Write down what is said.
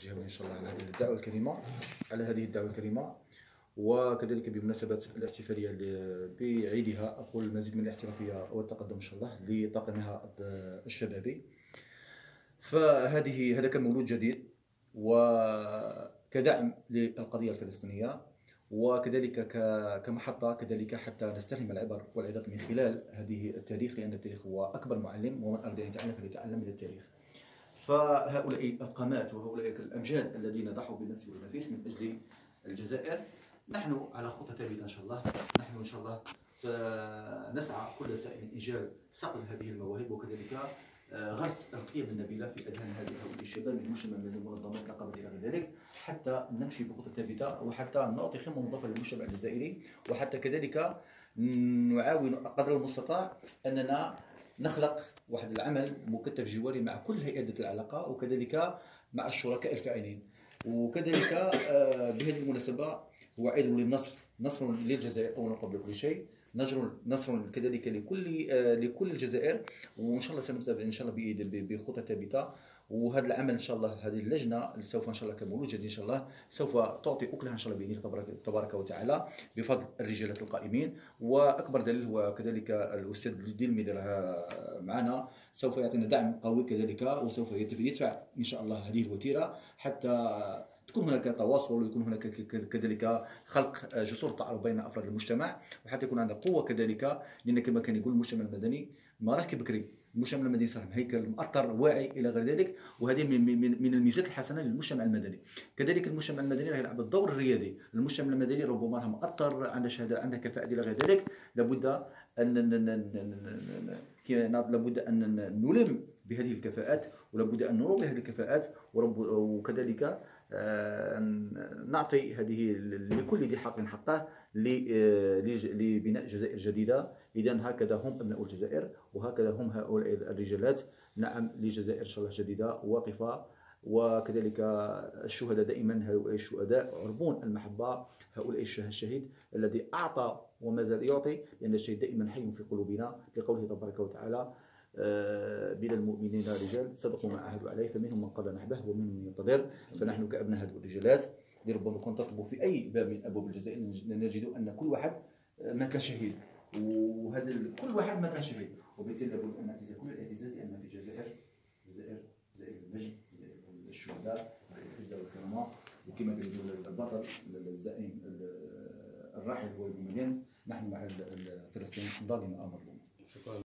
تجاوبنا إن شاء الله على هذه الدعوة الكريمة على هذه الدعوة الكريمة وكذلك بمناسبة الاحتفالية بعيدها أقول المزيد من الاحترافية والتقدم إن شاء الله لطاقمها الشبابي فهذه هذا كان مولود جديد وكدعم للقضية الفلسطينية وكذلك كمحطة كذلك حتى نستلهم العبر والعظات من خلال هذه التاريخ لأن التاريخ هو أكبر معلم ومن اراد أن يتعلم فليتعلم من التاريخ. فهؤلاء القامات وهؤلاء الأمجاد الذين ضحوا بالنفس والنفيس من أجل الجزائر نحن على خطى ثابته إن شاء الله. نحن إن شاء الله سنسعى كل سائل اجال صقل هذه المواهب وكذلك آه، غرس القيم النبيلة في أذهان هؤلاء الشباب من المجتمع من المنظمات النقابه إلى غير ذلك. حتى نمشي بخطى ثابته وحتى نعطي خدمه مضافه للمجتمع الجزائري وحتى كذلك نعاون قدر المستطاع أننا نخلق واحد العمل مكتف جواري مع كل ذات العلاقة وكذلك مع الشركاء الفاعلين. وكذلك آه، بهذه المناسبة هو عيد للنصر نصر للجزائر اولا قبل كل شيء. نجر نصر كذلك لكل آه، لكل الجزائر. وإن شاء الله سنبدأ إن شاء الله بخطى ثابتة. وهذا العمل إن شاء الله هذه اللجنة سوف إن شاء الله كمولود جديد إن شاء الله سوف تعطي أكلها إن شاء الله بإذن تبارك وتعالى بفضل الرجالات القائمين. وأكبر دليل هو كذلك الأستاذ ديلمي اللي راه معنا. سوف يعطينا دعم قوي كذلك وسوف يدفع إن شاء الله هذه الوتيرة حتى تكون هناك تواصل ويكون هناك كذلك خلق جسور تعارف بين أفراد المجتمع وحتى يكون عندنا قوة كذلك. لأن كما كان يقول المجتمع المدني ما راه بكري. المجتمع المدني صار هيكل مؤطر واعي إلى غير ذلك وهذه من, من, من الميزات الحسنة للمجتمع المدني. كذلك المجتمع المدني راه يلعب الدور الريادي. المجتمع المدني ربما راه مؤطر عنده شهادة عنده كفاءة إلى غير ذلك. لابد ان لابد ان نلم بهذه الكفاءات ولابد أن نروي هذه الكفاءات وكذلك آه، نعطي هذه لكل ذي حق حقه آه، لبناء جزائر جديدة. اذا هكذا هم أبناء الجزائر وهكذا هم هؤلاء الرجالات. نعم لجزائر إن شاء الله جديدة واقفة. وكذلك الشهداء دائما هؤلاء الشهداء عربون المحبة هؤلاء الشهيد الذي أعطى وما زال يعطي لأن الشهيد دائما حي في قلوبنا لقوله تبارك وتعالى آه، بلا المؤمنين رجال. صدقوا ما عهدوا عليه فمنهم من قضى نحبه ومنهم من ينتظر. فنحن كأبناء هذه الرجالات لربما كنت تطلبوا في أي باب من أبواب الجزائر نجد أن كل واحد مات شهيد. وهذا كل واحد مات شهيد. وبالتالي لابد أن نعتز كل الاعتزاز لأن في الجزائر الجزائر جزائر المجد جزائر الشهداء جزائر العزة والكرامة. وكما يقول البطل الزعيم الراحل هو نحن مع فلسطين ظالمه أمر